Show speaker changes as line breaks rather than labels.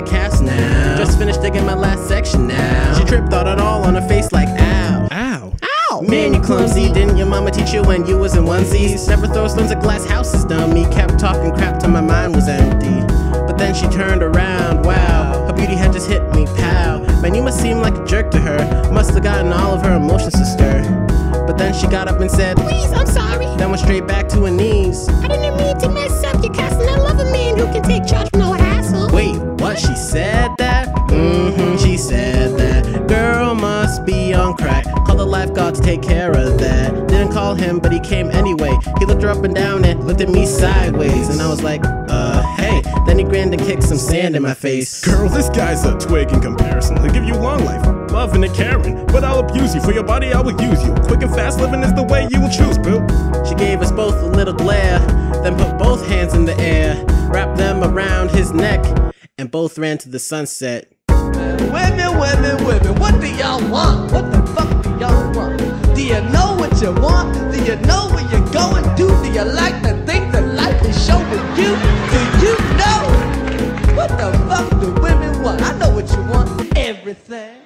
my calves now. Just finished digging my last section now. She tripped on it all on her face like ow.
Ow.
Ow! Man, you clumsy. Didn't your mama teach you when you was in onesies? Never throw stones at glass houses, dummy. Kept talking crap till my mind was empty. But then she turned around, wow. Her beauty had just hit me, pow. Man, you must seem like a jerk to her. Must have gotten all of her emotions to stir. But then she got up and said,
Please, I'm sorry.
then went straight back to her knees.
I didn't mean to mess up
to take care of that. Didn't call him, but he came anyway. He looked her up and down and looked at me sideways. And I was like, uh, hey. Then he grinned and kicked some sand in my face.
Girl, this guy's a twig in comparison. He'll give you long life, love, and a caring. But I'll abuse you. For your body, I will use you. Quick and fast living is the way you will choose, boo.
She gave us both a little glare, then put both hands in the air, wrapped them around his neck, and both ran to the sunset.
Women, women, women, what do y'all want? You want? Do you know where you're going to? Do you like the things that life is showing you? Do you know what the fuck do women want? I know what you want. Everything.